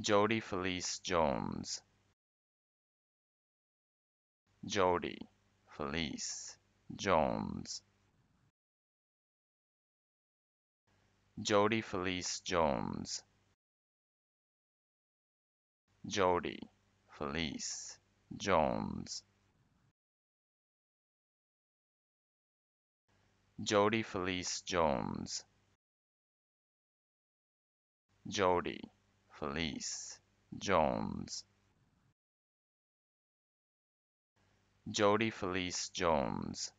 Jodi Felice Jones. Jodi Felice Jones. Jodi Felice Jones. Jodi Felice Jones. Jodi Felice Jones. Jodi Felice Jones. Jodi Felice Jones